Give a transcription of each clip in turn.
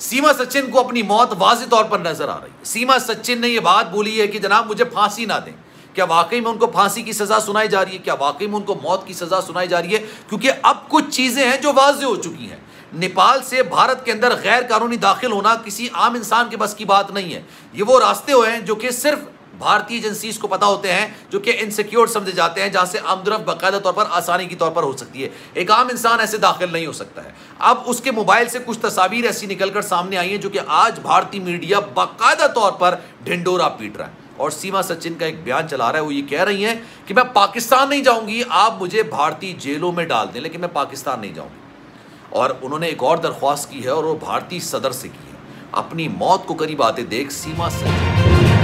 सीमा सचिन को अपनी मौत वाज तौर पर नज़र आ रही है। सीमा सचिन ने यह बात बोली है कि जनाब, मुझे फांसी ना दें। क्या वाकई में उनको फांसी की सजा सुनाई जा रही है? क्या वाकई में उनको मौत की सजा सुनाई जा रही है? क्योंकि अब कुछ चीज़ें हैं जो वाज हो चुकी हैं। नेपाल से भारत के अंदर गैर कानूनी दाखिल होना किसी आम इंसान के बस की बात नहीं है। ये वो रास्ते हुए हैं जो कि सिर्फ़ भारतीय एजेंसीज को पता होते हैं, जो कि इनसिक्योर समझे जाते हैं, जहाँ से आमदरफ बाकायदा तौर पर आसानी की तौर पर हो सकती है। एक आम इंसान ऐसे दाखिल नहीं हो सकता है। अब उसके मोबाइल से कुछ तस्वीर ऐसी निकलकर सामने आई है, जो कि आज भारतीय मीडिया बाकायदा तौर पर ढिंडोरा पीट रहा है। और सीमा सचिन का एक बयान चला रहा है, वो ये कह रही हैं कि मैं पाकिस्तान नहीं जाऊँगी, आप मुझे भारतीय जेलों में डाल दें, लेकिन मैं पाकिस्तान नहीं जाऊँगी। और उन्होंने एक और दरख्वास्त की है, और वो भारतीय सदर से की है। अपनी मौत को करीब आते देख सीमा सचिन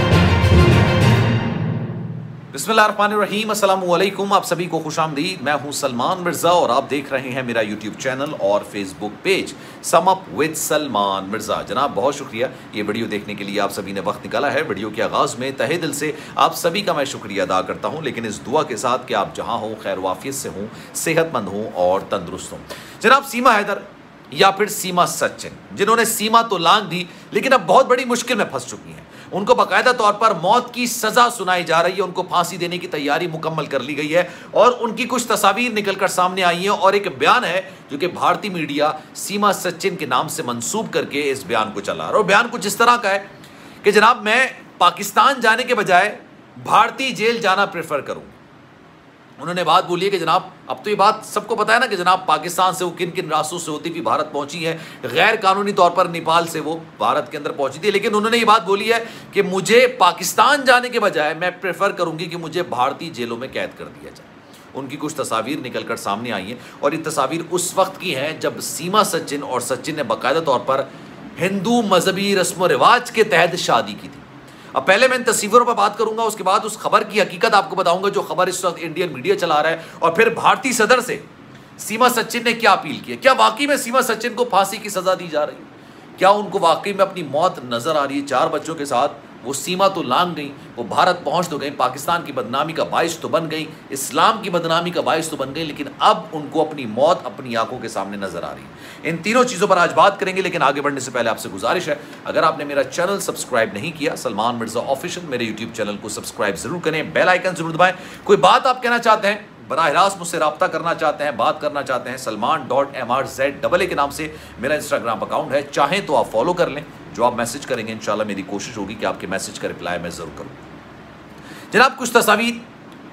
अस्सलाम आप सभी को खुश आमदीद मैं हूँ सलमान मिर्ज़ा और आप देख रहे हैं मेरा यूट्यूब चैनल और Facebook page, sum up with Salman Mirza. जनाब, बहुत शुक्रिया, ये वीडियो देखने के लिए आप सभी ने वक्त निकाला है। वीडियो के आगाज़ में तहे दिल से आप सभी का मैं शुक्रिया अदा करता हूँ, लेकिन इस दुआ के साथ कि आप जहाँ हों खैर वाफियत से हों, सेहतमंद हों और तंदुरुस्त हों। जनाब, सीमा हैदर या फिर सीमा सचिन जिन्होंने सीमा तो लांग दी, लेकिन अब बहुत बड़ी मुश्किल में फंस चुकी हैं। उनको बाकायदा तौर पर मौत की सजा सुनाई जा रही है। उनको फांसी देने की तैयारी मुकम्मल कर ली गई है और उनकी कुछ तस्वीर निकलकर सामने आई हैं और एक बयान है जो कि भारतीय मीडिया सीमा सचिन के नाम से मंसूब करके इस बयान को चला रहा और बयान कुछ इस तरह का है कि जनाब, मैं पाकिस्तान जाने के बजाय भारतीय जेल जाना प्रेफर करूँ उन्होंने बात बोली है कि जनाब, अब तो ये बात सबको पता है ना कि जनाब पाकिस्तान से वो किन किन रास्तों से होती हुई भारत पहुँची है। गैर कानूनी तौर पर नेपाल से वो भारत के अंदर पहुँची थी, लेकिन उन्होंने ये बात बोली है कि मुझे पाकिस्तान जाने के बजाय मैं प्रेफर करूँगी कि मुझे भारतीय जेलों में कैद कर दिया जाए। उनकी कुछ तस्वीर निकल कर सामने आई हैं और ये तस्वीर उस वक्त की हैं जब सीमा सचिन और सचिन ने बाकायदा तौर पर हिंदू मजहबी रस्म व रिवाज के तहत शादी की थी। अब पहले मैं इन तस्वीरों पर बात करूँगा, उसके बाद उस खबर की हकीकत आपको बताऊँगा जो खबर इस वक्त इंडियन मीडिया चला रहा है। और फिर भारतीय सदर से सीमा सचिन ने क्या अपील की है? क्या वाकई में सीमा सचिन को फांसी की सजा दी जा रही है? क्या उनको वाकई में अपनी मौत नज़र आ रही है चार बच्चों के साथ? वो सीमा तो लांग गई, वो भारत पहुँच तो गई, पाकिस्तान की बदनामी का बायस तो बन गई, इस्लाम की बदनामी का बायस तो बन गई, लेकिन अब उनको अपनी मौत अपनी आँखों के सामने नज़र आ रही इन तीनों चीज़ों पर आज बात करेंगे, लेकिन आगे बढ़ने से पहले आपसे गुजारिश है, अगर आपने मेरा चैनल सब्सक्राइब नहीं किया, सलमान मिर्ज़ा ऑफिशियल मेरे यूट्यूब चैनल को सब्सक्राइब ज़रूर करें, बेल आइकन ज़रूर दबाएँ। कोई बात आप कहना चाहते हैं, बरह रास्त मुझसे रब्ता करना चाहते हैं, बात करना चाहते हैं, Salman dot M R Z double A के नाम से मेरा इंस्टाग्राम अकाउंट है, चाहें तो आप फॉलो कर लें। जो आप मैसेज करेंगे, इंशाल्लाह मेरी कोशिश होगी कि आपके मैसेज का रिप्लाई मैं ज़रूर करूँ। जनाब, कुछ तस्वीर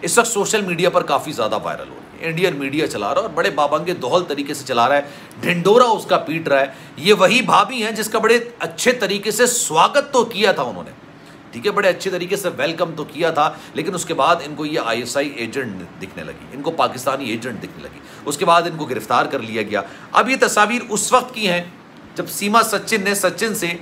इस वक्त सोशल मीडिया पर काफ़ी ज़्यादा वायरल हो रही है। इंडियन मीडिया चला रहा है और बड़े बाबंगे दोहल तरीके से चला रहा है। ढिंडोरा उसका पीट रहा है। ये वही भाभी हैं जिसका बड़े अच्छे तरीके से स्वागत तो किया था उन्होंने। ठीक है, बड़े अच्छे तरीके से वेलकम तो किया था, लेकिन उसके बाद इनको ये आईएसआई एजेंट दिखने लगी। इनको पाकिस्तानी एजेंट दिखने लगी। उसके बाद इनको गिरफ़्तार कर लिया गया। अब ये तस्वीर उस वक्त की हैं जब सीमा सचिन ने सचिन से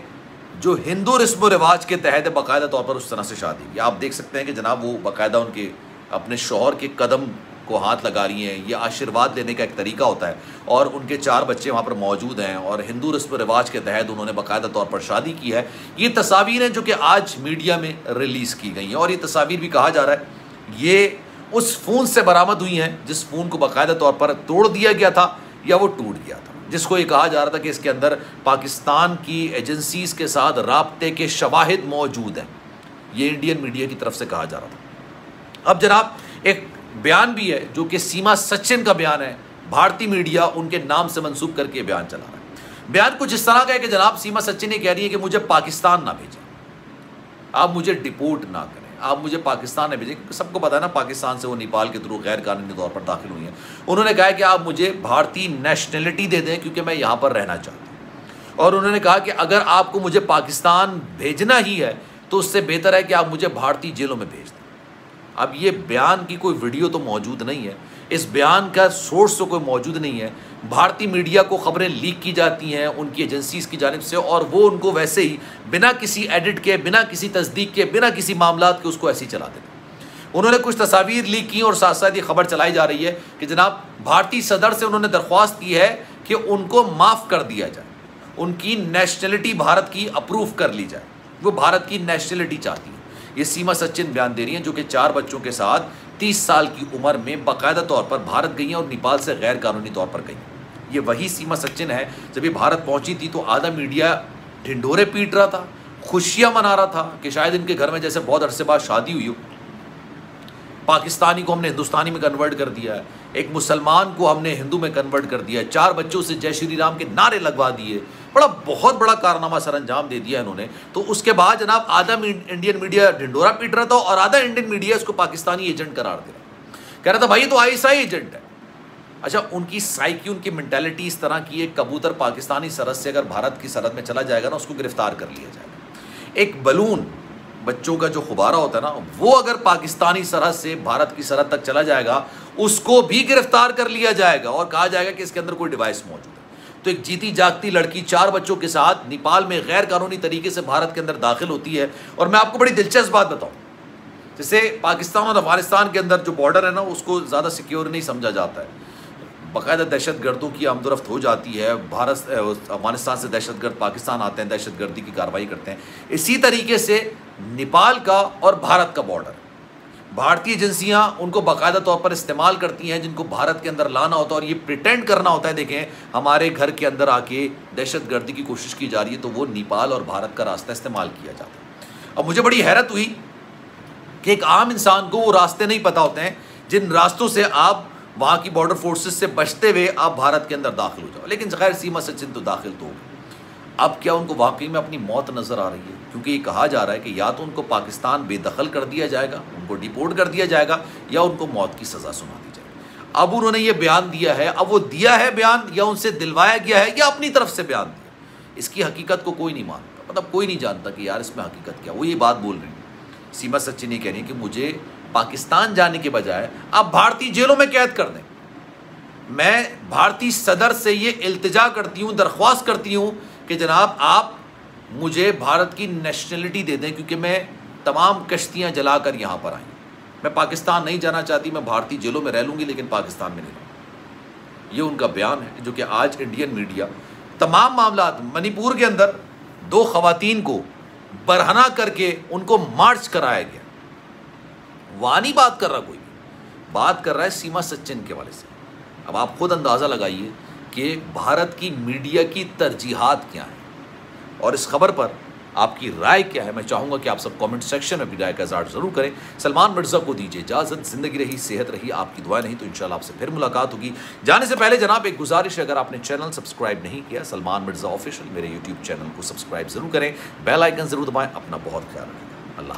जो हिंदू रस्म रिवाज के तहत बाकायदा तौर पर उस तरह से शादी की। आप देख सकते हैं कि जनाब वो बाकायदा उनके अपने शोहर के कदम को हाथ लगा रही हैं। ये आशीर्वाद लेने का एक तरीका होता है और उनके चार बच्चे वहाँ पर मौजूद हैं और हिंदू रस्म रिवाज के तहत उन्होंने बाकायदा तौर पर शादी की है। ये तस्वीर हैं जो कि आज मीडिया में रिलीज़ की गई हैं और ये तस्वीर भी कहा जा रहा है। ये उस फ़ोन से बरामद हुई हैं जिस फ़ोन को बाकायदा तौर पर तोड़ दिया गया था या वो टूट गया था। जिसको ये कहा जा रहा था कि इसके अंदर पाकिस्तान की एजेंसीज के साथ रबते के शवाहिद मौजूद हैं। ये इंडियन मीडिया की तरफ़ से कहा जा रहा था। अब जनाब, एक बयान भी है जो कि सीमा सचिन का बयान है। भारतीय मीडिया उनके नाम से मंसूब करके बयान चला रहा है। बयान कुछ इस तरह का है कि जनाब, सीमा सचिन ये कह रही है कि मुझे पाकिस्तान ना भेजें। आप मुझे डिपोर्ट ना करें। आप मुझे पाकिस्तान में भेजें। सबको पता है ना, पाकिस्तान से वो नेपाल के थ्रू गैर कानूनी तौर पर दाखिल हुई हैं। उन्होंने कहा कि आप मुझे भारतीय नेशनलिटी दे दें, क्योंकि मैं यहाँ पर रहना चाहती हूँ। और उन्होंने कहा कि अगर आपको मुझे पाकिस्तान भेजना ही है तो उससे बेहतर है कि आप मुझे भारतीय जेलों में भेज दें। अब ये बयान की कोई वीडियो तो मौजूद नहीं है। इस बयान का सोर्स तो कोई मौजूद नहीं है। भारतीय मीडिया को खबरें लीक की जाती हैं उनकी एजेंसीज की जानब से और वो उनको वैसे ही बिना किसी एडिट के, बिना किसी तस्दीक के, बिना किसी मामला के उसको ऐसे ही चला देते उन्होंने कुछ तस्वीर लीक की और साथ साथ ये खबर चलाई जा रही है कि जनाब, भारतीय सदर से उन्होंने दरख्वास्त की है कि उनको माफ़ कर दिया जाए। उनकी नेशनलिटी भारत की अप्रूव कर ली जाए। वो भारत की नेशनलिटी चाहती है। ये सीमा सचिन बयान दे रही हैं, जो कि चार बच्चों के साथ तीस साल की उम्र में बाकायदा तौर पर भारत गई हैं और नेपाल से गैर कानूनी तौर पर गई ये वही सीमा सचिन है, जब ये भारत पहुँची थी तो आधा मीडिया ढिंडोरे पीट रहा था, खुशियाँ मना रहा था कि शायद इनके घर में जैसे बहुत अरसे बाद शादी हुई हो। पाकिस्तानी को हमने हिंदुस्तानी में कन्वर्ट कर दिया है। एक मुसलमान को हमने हिंदू में कन्वर्ट कर दिया है। चार बच्चों से जय श्री राम के नारे लगवा दिए। बड़ा, बहुत बड़ा कारनामा सर अंजाम दे दिया इन्होंने। तो उसके बाद जनाब, आधा इंडियन मीडिया ढिंडोरा पीट रहा था और आधा इंडियन मीडिया इसको पाकिस्तानी एजेंट करार दे रहा कह रहा था, भाई तो आई एजेंट है। अच्छा उनकी साइकी उनकी मैंटेलिटी इस तरह की एक कबूतर पाकिस्तानी सरहद से अगर भारत की सरहद में चला जाएगा ना, उसको गिरफ़्तार कर लिया जाएगा। एक बलून बच्चों का जो खुबारा होता है ना, वो अगर पाकिस्तानी सरहद से भारत की सरहद तक चला जाएगा, उसको भी गिरफ़्तार कर लिया जाएगा और कहा जाएगा कि इसके अंदर कोई डिवाइस मौजूद है। तो एक जीती जागती लड़की चार बच्चों के साथ नेपाल में गैर कानूनी तरीके से भारत के अंदर दाखिल होती है। और मैं आपको बड़ी दिलचस्प बात बताऊँ, जैसे पाकिस्तान और अफ़गानिस्तान के अंदर जो बॉर्डर है ना, उसको ज़्यादा सिक्योर नहीं समझा जाता है। बाकायदा दहशत गर्दों की आमदरफ्त हो जाती है, भारत, अफ़गानिस्तान से दहशत गर्द पाकिस्तान आते हैं दहशत गर्दी की कार्रवाई करते हैं। इसी तरीके से नेपाल का और भारत का बॉर्डर भारतीय एजेंसियाँ उनको बाकायदा तौर पर इस्तेमाल करती हैं, जिनको भारत के अंदर लाना होता है, और ये प्रिटेंड करना होता है, देखें, हमारे घर के अंदर आके दहशत गर्दी की कोशिश की जा रही है तो वो नेपाल और भारत का रास्ता इस्तेमाल किया जाता है। अब मुझे बड़ी हैरत हुई कि एक आम इंसान को वो रास्ते नहीं पता होते हैं, जिन रास्तों से आप वहाँ की बॉर्डर फोर्सेस से बचते हुए आप भारत के अंदर दाखिल हो जाओ। लेकिन खैर, सीमा सचिन तो दाखिल तो हो अब क्या उनको वाकई में अपनी मौत नज़र आ रही है? क्योंकि ये कहा जा रहा है कि या तो उनको पाकिस्तान बेदखल कर दिया जाएगा, उनको डिपोर्ट कर दिया जाएगा, या उनको मौत की सज़ा सुना दी जाएगी। अब उन्होंने ये बयान दिया है, अब वो दिया है बयान, या उनसे दिलवाया गया है, या अपनी तरफ़ से बयान दिया? इसकी हकीकत को कोई नहीं मानता मतलब कोई नहीं जानता कि यार इसमें हकीकत क्या, वो ये बात बोल रही है। सीमा सचिन ये कह रही कि मुझे पाकिस्तान जाने के बजाय आप भारतीय जेलों में कैद कर दें। मैं भारतीय सदर से ये इल्तजा करती हूँ, दरख्वास्त करती हूँ कि जनाब, आप मुझे भारत की नेशनलिटी दे दें, क्योंकि मैं तमाम कश्तियाँ जलाकर यहाँ पर आई मैं पाकिस्तान नहीं जाना चाहती, मैं भारतीय जेलों में रह लूँगी, लेकिन पाकिस्तान में नहीं रहूँगी। ये उनका बयान है, जो कि आज इंडियन मीडिया तमाम मामला मणिपुर के अंदर दो खातन को बरहना करके उनको मार्च कराया गया। वहाँ बात कर रहा कोई बात कर रहा है सीमा सचिन के वाले से। अब आप खुद अंदाज़ा लगाइए कि भारत की मीडिया की तरजीहत क्या है? और इस खबर पर आपकी राय क्या है? मैं चाहूँगा कि आप सब कमेंट सेक्शन में भी राय का इजहार ज़रूर करें। सलमान मिर्ज़ा को दीजिए इजाज़त, ज़िंदगी रही, सेहत रही, आपकी दुआ नहीं तो इंशाल्लाह आपसे फिर मुलाकात होगी। जाने से पहले जनाब, एक गुजारिश है, अगर आपने चैनल सब्सक्राइब नहीं किया, सलमान मिर्ज़ा ऑफिशियल मेरे यूट्यूब चैनल को सब्सक्राइब ज़रूर करें। बेल आइकन ज़रूर दबाएँ, अपना बहुत ख्याल रखें। अल्लाह